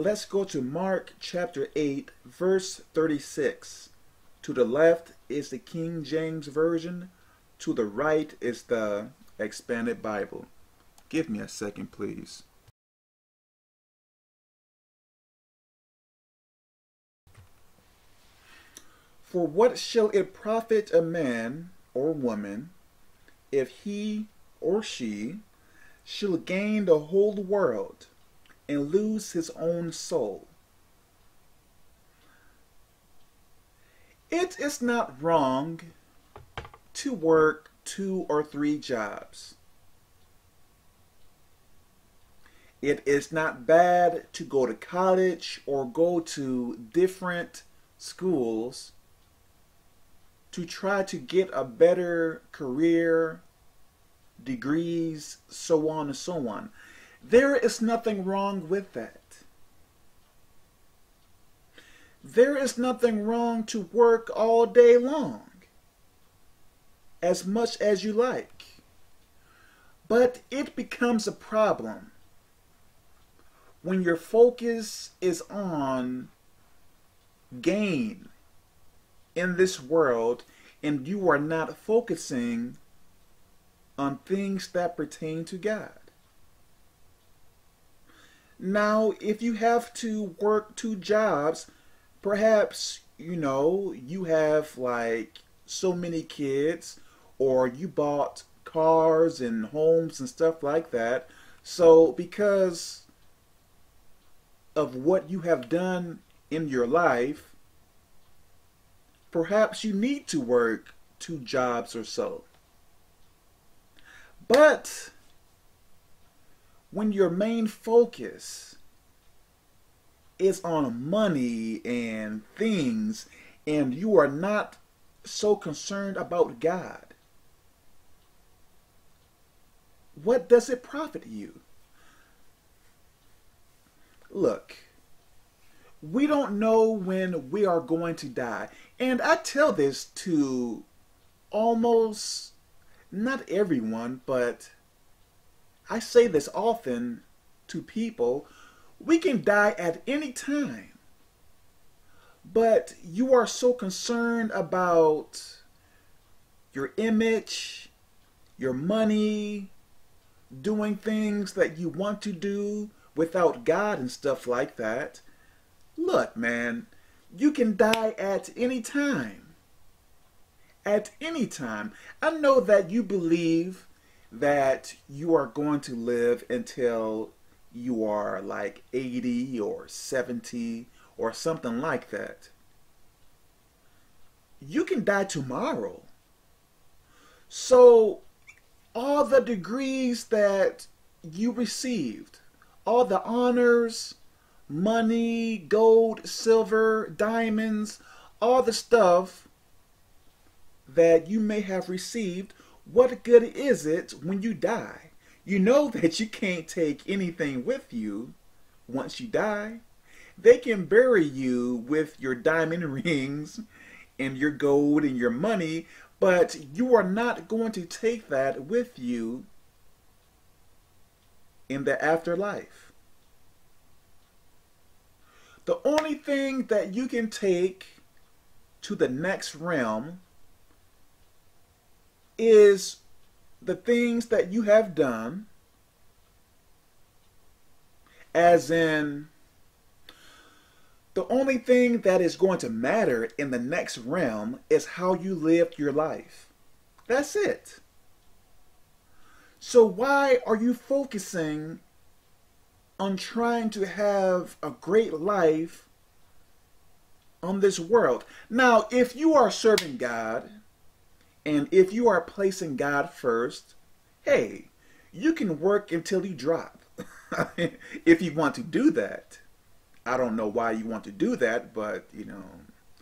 Let's go to Mark chapter 8, verse 36. To the left is the King James Version, to the right is the Expanded Bible. Give me a second, please. For what shall it profit a man or woman if he or she shall gain the whole world and lose his own soul? It is not wrong to work two or three jobs. It is not bad to go to college or go to different schools to try to get a better career, degrees, so on and so on. There is nothing wrong with that. There is nothing wrong to work all day long, as much as you like. But it becomes a problem when your focus is on gain in this world and you are not focusing on things that pertain to God. Now, if you have to work two jobs, perhaps, you know, you have like so many kids or you bought cars and homes and stuff like that. So, because of what you have done in your life, perhaps you need to work two jobs or so. But when your main focus is on money and things, and you are not so concerned about God, what does it profit you? Look, we don't know when we are going to die. And I tell this to almost not everyone, but I say this often to people. We can die at any time. But you are so concerned about your image, your money, doing things that you want to do without God and stuff like that. Look, man, you can die at any time. At any time. I know that you believe that you are going to live until you are like 80 or 70 or something like that. You can die tomorrow. So, all the degrees that you received, all the honors, money, gold, silver, diamonds, all the stuff that you may have received, what good is it when you die? You know that you can't take anything with you once you die. They can bury you with your diamond rings and your gold and your money, but you are not going to take that with you in the afterlife. The only thing that you can take to the next realm is the things that you have done, as in, the only thing that is going to matter in the next realm is how you lived your life. That's it. So, why are you focusing on trying to have a great life on this world. Now, if you are serving God and if you are placing God first, hey, you can work until you drop if you want to do that. I don't know why you want to do that, but you know,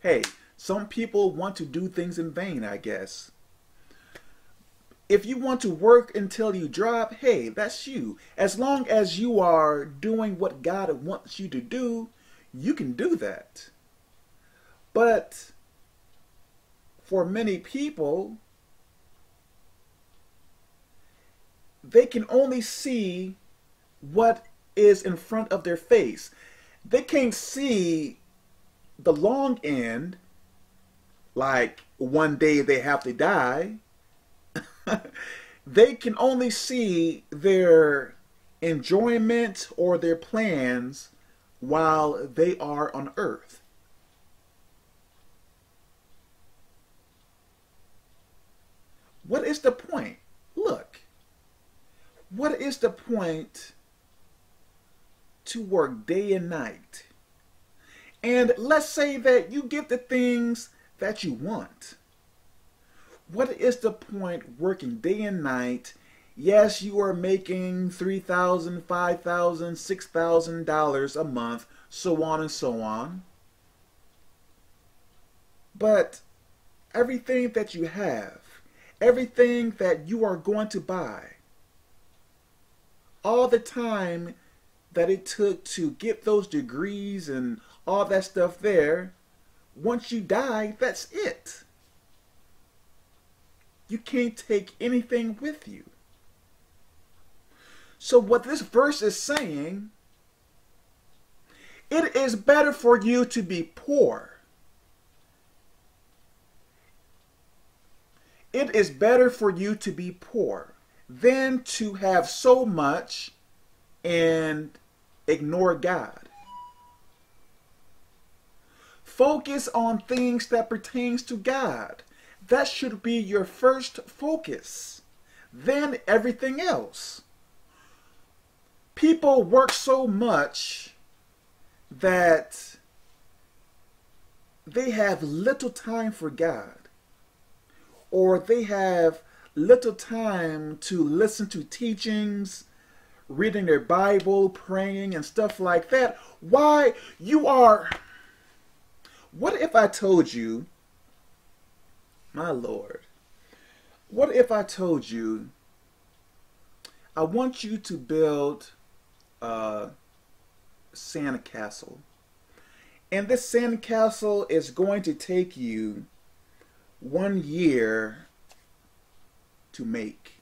hey, some people want to do things in vain, I guess. If you want to work until you drop, hey, that's you. As long as you are doing what God wants you to do, you can do that. But for many people, they can only see what is in front of their face. they can't see the long end, like one day they have to die. they can only see their enjoyment or their plans while they are on earth. What is the point? Look, what is the point to work day and night? And let's say that you get the things that you want. What is the point working day and night? Yes, you are making $3,000, $5,000, $6,000 a month, so on and so on. But everything that you have, everything that you are going to buy, all the time that it took to get those degrees and all that stuff there, once you die, that's it. You can't take anything with you. So, what this verse is saying, it is better for you to be poor. It is better for you to be poor than to have so much and ignore God. Focus on things that pertains to God. That should be your first focus. Then everything else. People work so much that they have little time for God. Or they have little time to listen to teachings, reading their Bible, praying, and stuff like that. Why? You are what if I told you, my Lord, what if I told you, I want you to build uh, a sand castle. And this sand castle is going to take you one year to make.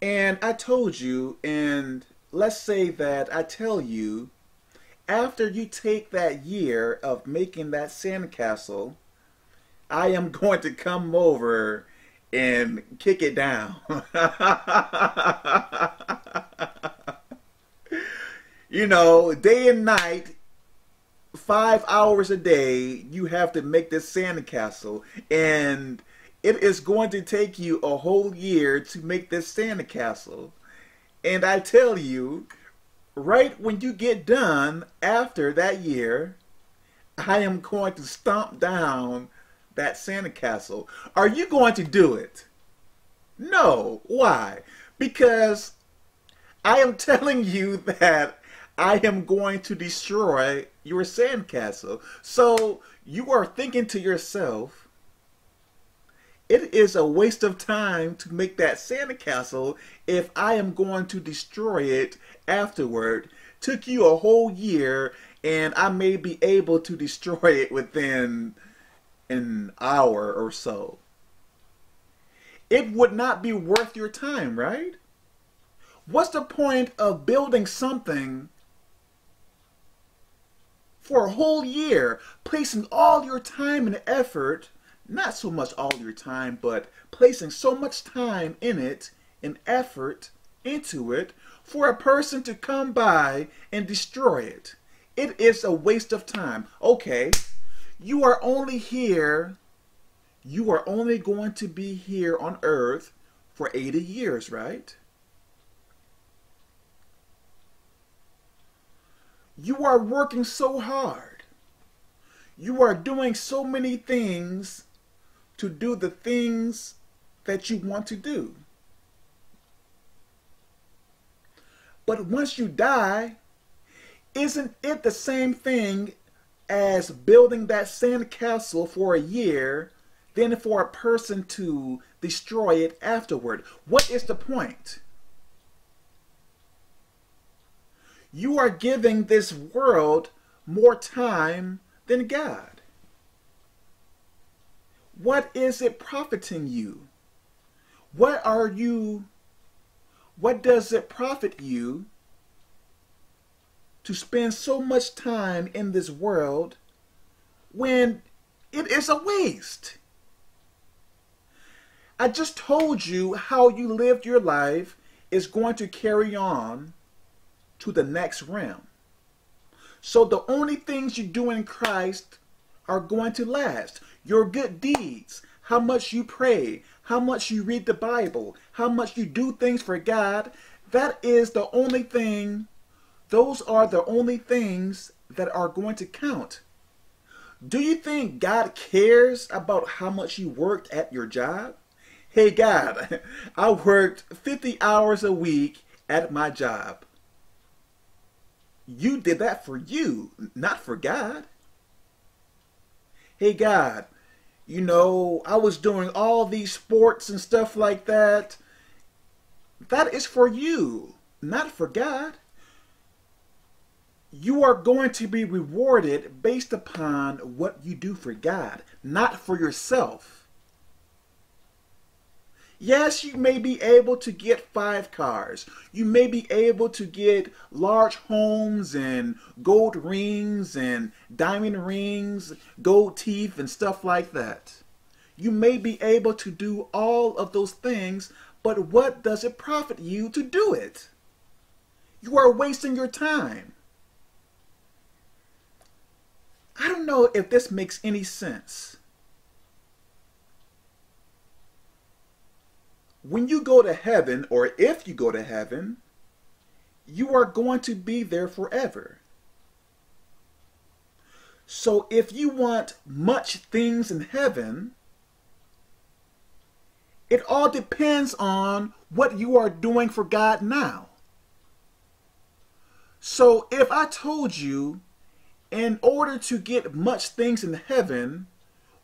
And I told you, and let's say that I tell you after you take that year of making that sandcastle, I am going to come over and kick it down. you know, day and night, five hours a day, you have to make this sandcastle. And it is going to take you a whole year to make this sandcastle. And I tell you, right when you get done after that year, I am going to stomp down that Santa Castle. Are you going to do it? No. Why? Because I am telling you that I am going to destroy your sandcastle. So you are thinking to yourself, it is a waste of time to make that sandcastle if I am going to destroy it afterward. Took you a whole year and I may be able to destroy it within an hour or so. It would not be worth your time, right? What's the point of building something for a whole year, placing all your time and effort not so much all your time, but placing so much time in it and effort into it for a person to come by and destroy it. It is a waste of time. Okay, you are only here, you are only going to be here on earth for 80 years, right? You are working so hard. You are doing so many things to do the things that you want to do. But once you die, isn't it the same thing as building that sand castle for a year, then for a person to destroy it afterward? What is the point? You are giving this world more time than God. What is it profiting you? What are you, what does it profit you to spend so much time in this world when it is a waste. I just told you how you lived your life is going to carry on to the next realm. So the only things you do in Christ are going to last. Your good deeds, how much you pray, how much you read the Bible, how much you do things for God, that is the only thing, those are the only things that are going to count. Do you think God cares about how much you worked at your job? Hey, God, I worked 50 hours a week at my job. You did that for you, not for God. Hey, God, you know, I was doing all these sports and stuff like that. That is for you, not for God. You are going to be rewarded based upon what you do for God, not for yourself. Yes, you may be able to get five cars. You may be able to get large homes and gold rings and diamond rings, gold teeth, and stuff like that. You may be able to do all of those things, but what does it profit you to do it? You are wasting your time. I don't know if this makes any sense. When you go to heaven, or if you go to heaven, you are going to be there forever. So if you want much things in heaven, it all depends on what you are doing for God now. So if I told you, in order to get much things in heaven,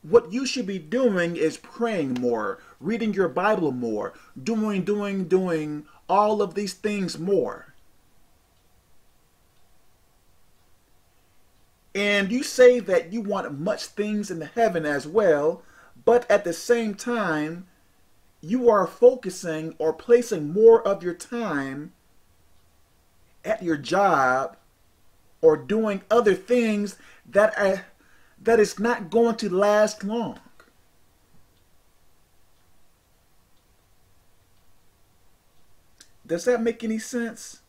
what you should be doing is praying more, reading your Bible more, doing, doing, doing all of these things more. And you say that you want much things in the heaven as well, but at the same time, you are focusing or placing more of your time at your job or doing other things that are that is not going to last long. Does that make any sense?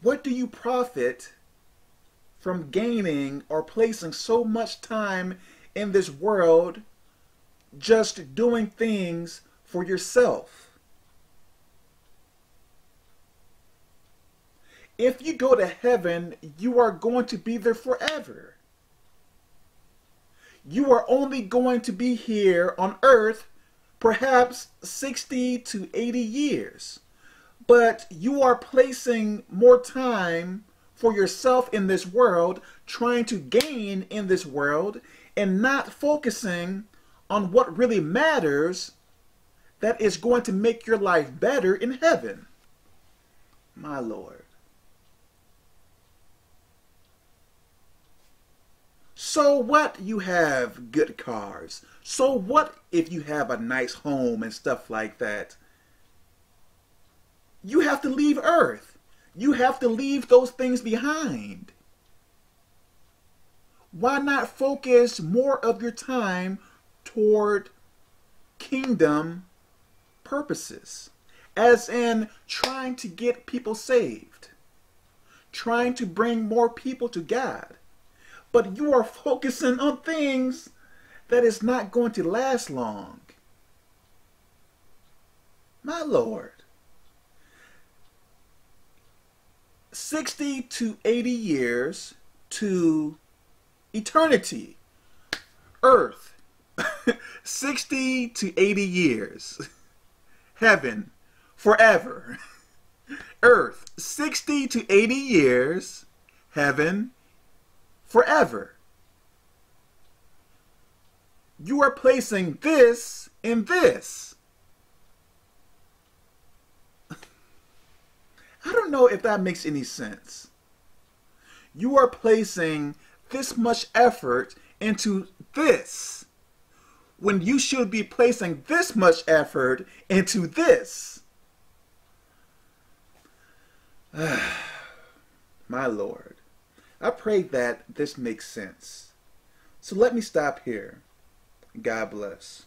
What do you profit from gaining or placing so much time in this world just doing things for yourself? If you go to heaven, you are going to be there forever. You are only going to be here on earth perhaps 60 to 80 years. But you are placing more time for yourself in this world, trying to gain in this world, and not focusing on what really matters that is going to make your life better in heaven. My Lord. So what you have good cars? So what if you have a nice home and stuff like that? You have to leave Earth. You have to leave those things behind. Why not focus more of your time toward kingdom purposes? As in trying to get people saved, trying to bring more people to God but you are focusing on things that is not going to last long. My Lord. 60 to 80 years to eternity. Earth. 60 to 80 years. Heaven. Forever. Earth. 60 to 80 years. Heaven forever. You are placing this in this. I don't know if that makes any sense. You are placing this much effort into this when you should be placing this much effort into this. My Lord, I pray that this makes sense. So let me stop here. God bless.